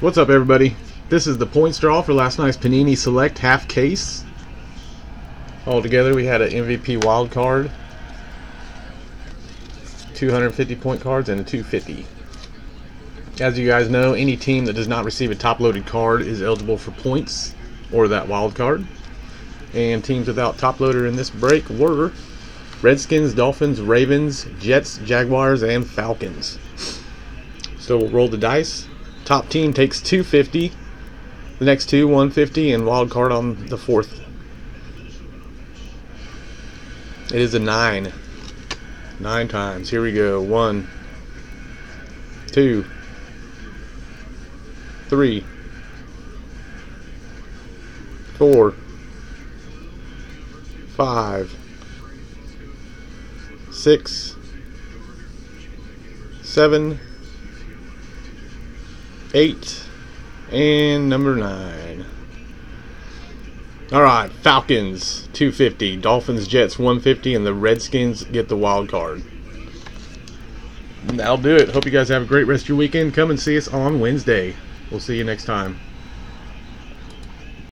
What's up, everybody? This is the points draw for last night's Panini Select half case. Altogether, we had an MVP wild card, 250 point cards, and a 250. As you guys know, any team that does not receive a top loaded card is eligible for points or that wild card. And teams without top loader in this break were Redskins, Dolphins, Ravens, Jets, Jaguars, and Falcons. So we'll roll the dice. Top team takes 250. The next two 150 and wild card on the fourth. It is a nine. Nine times. Here we go. One, two, three, four, five, six, seven, eight, and number nine. All right, Falcons 250, Dolphins Jets 150, and the Redskins get the wild card. That'll do it. Hope you guys have a great rest of your weekend. Come and see us on Wednesday. We'll see you next time.